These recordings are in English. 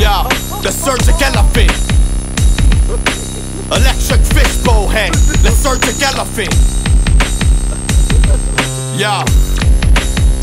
Yeah, Lysergic elephant. Electric fishbowl head, Lysergic elephant. Yeah,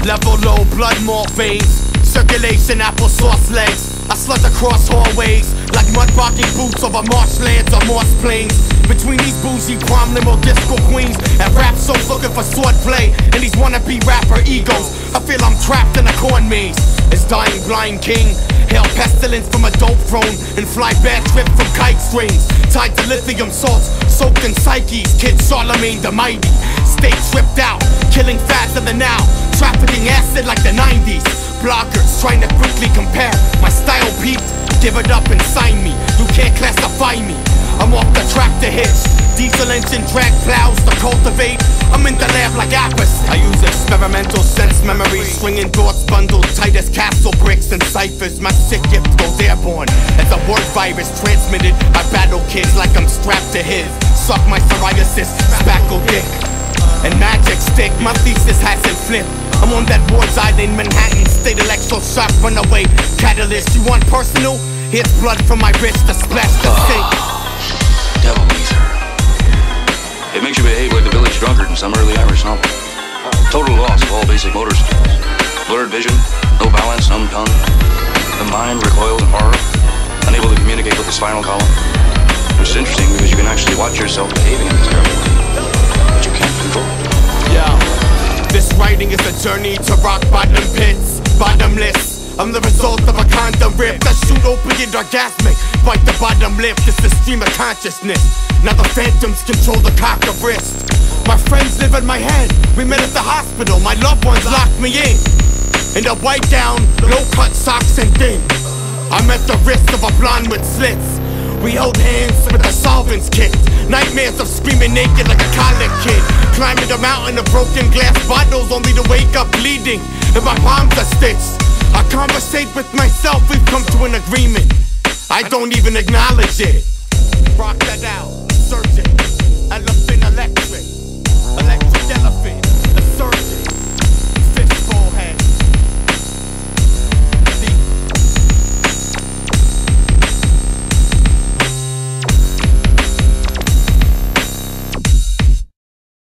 level low, blood more veins. Circulation, applesauce legs. I slid across hallways like mud rocking boots over marshlands or Morse plains. Between these bougie prom limo disco queens and rap souls looking for swordplay and these wannabe rapper egos. I feel I'm trapped in a corn maze. It's dying blind king. Hail pestilence from a dope throne and fly bad trip from kite strings. Tied to lithium salts, soaked in psyches. Kid Charlemagne the Mighty. Stay tripped out, killing faster than now. Trafficking acid like the 90s. Bloggers trying to quickly compare my style peeped. Give it up and sign me. You can't classify me. I'm off the track to hits. Diesel engine drag plows to cultivate. I'm in the lab like Apis. Experimental sense memories, swinging thoughts bundled tight as castle bricks and ciphers. My sick gift goes airborne as a word virus transmitted. I battle kids like I'm strapped to his. Suck my psoriasis, spackle dick. And magic stick, my thesis hasn't flipped. I'm on that wards island, Manhattan, state electroshock, runaway catalyst. You want personal? Here's blood from my wrist to splash the ah. sink. Devil ether. It makes you behave like the village drunkard in some early Irish novel. Total loss of all basic motor skills. Blurred vision, no balance, numb tongue. The mind recoils in horror, unable to communicate with the spinal column. Which is interesting because you can actually watch yourself behaving in this terrible way, but you can't control it. Yeah, this writing is a journey to rock bottom pits, bottomless. I'm the result of a condom rip that shoot open and orgasmic. Bite the bottom lip, this is stream of consciousness. Now the phantoms control the cock of wrist. My friends live in my head. We met at the hospital. My loved ones locked me in. In a white gown, low cut socks and things. I'm at the wrist of a blonde with slits. We hold hands with the solvents kicked. Nightmares of screaming naked like a college kid. Climbing the mountain of broken glass bottles only to wake up bleeding. And my palms are stitched. I conversate with myself, we've come to an agreement. I don't even acknowledge it.